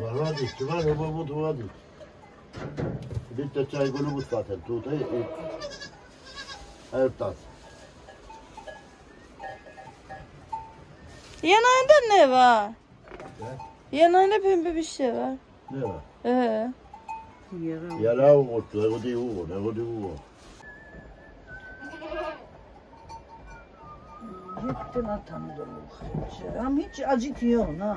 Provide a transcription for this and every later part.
Var dikti var ama bu duvar dik. Bir de çay günü zaten. Tutayı. Her tas. Yanağında ne var? Ne? Yanağında pembe bir şey var. Ne var? Ee, Yara. Yara oldu. Ne kadar uvo. Ne kadar uvo. Gittin atan doluk. Ama hiç acıtıyor ha.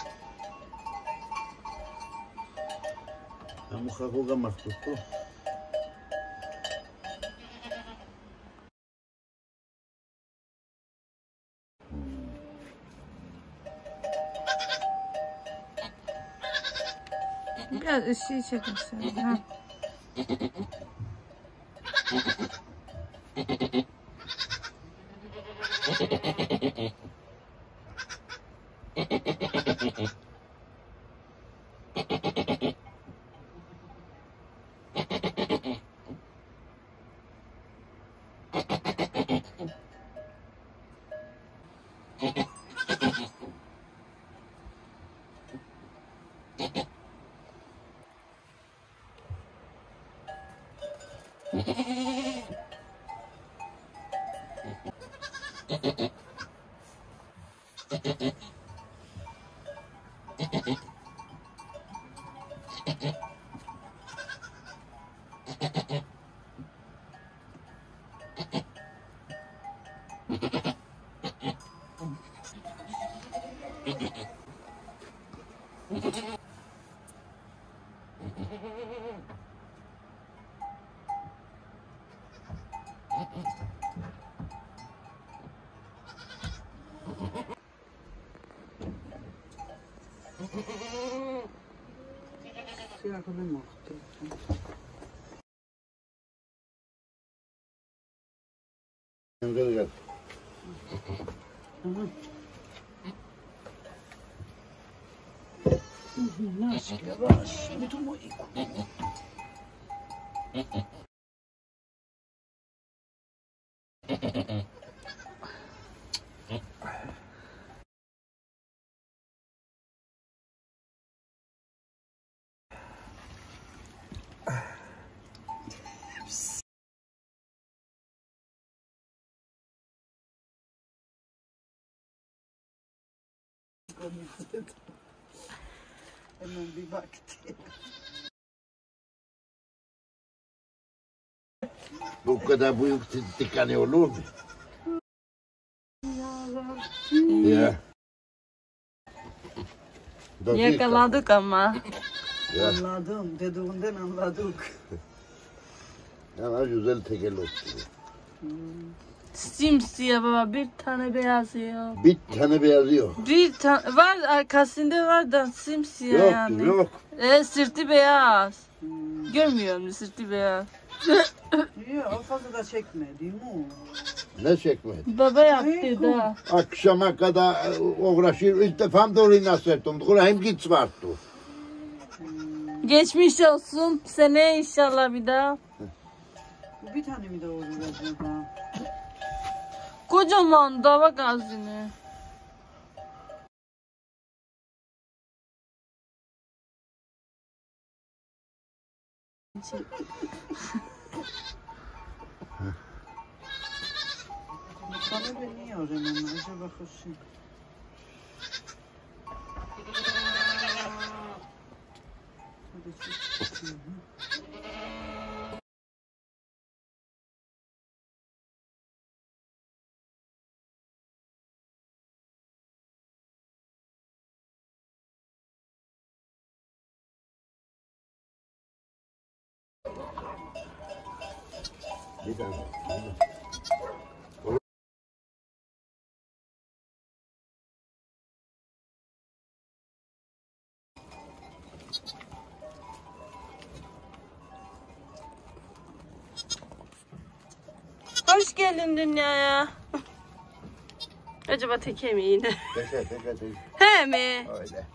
나무하고 가말 좋고 Biraz şey çekin şöyle. Ha. Mm-hmm. 제가 그러면 먹을게 요. 연결이 응. なしけば死ぬとも行こう。Gracias. Hemen bir baktı. Bu kadar büyük dikkat olur mu? Ya. Yakaladık ama. Ya. Anladım. Dediğinden anladık. Yani güzel tekel oldu. Simsiyah baba bir tane beyaz yok. Bir tane beyazı yok. Bir tane var arkasında var da simsiyah Yok yani. yok. E, sırtı beyaz. Görmüyor musun sırtı beyaz? Yok fazla da çekme değil mi? Ne çekmedi? Baba yaptı da. Akşama kadar e, uğraşır. İlk defa da orayı nasıl ettim. Kurayım git vardı. Geçmiş olsun. Seneye inşallah bir daha. Bir tane mi de olur acaba? Kocaman da bak ağzını. Bana niye öğrenemem acaba hoşum? Hoş geldin dünyaya. Acaba teke mi yine? Teke teke teke. He mi? Öyle.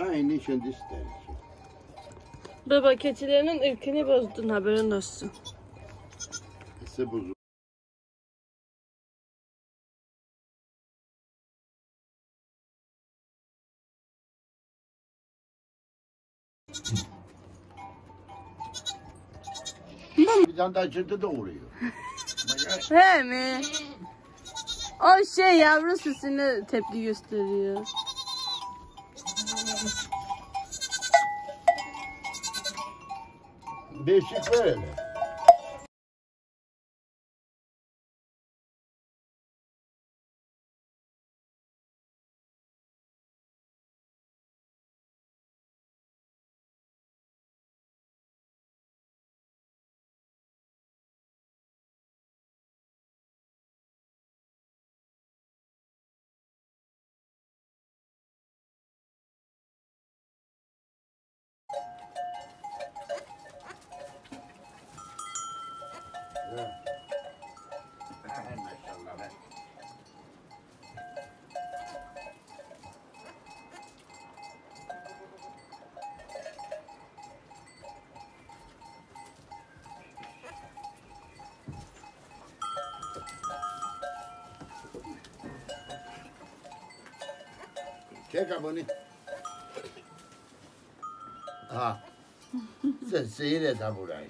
Aynı şimdi isteriz. Baba keçilerinin ırkını bozdun haberin olsun. Ese buzu. Bir tane daha çıktı da vuruyor. He mi? O şey yavru süsüne tepki gösteriyor. Beşik böyle. Che camoni. Ah. Se Ta da burai.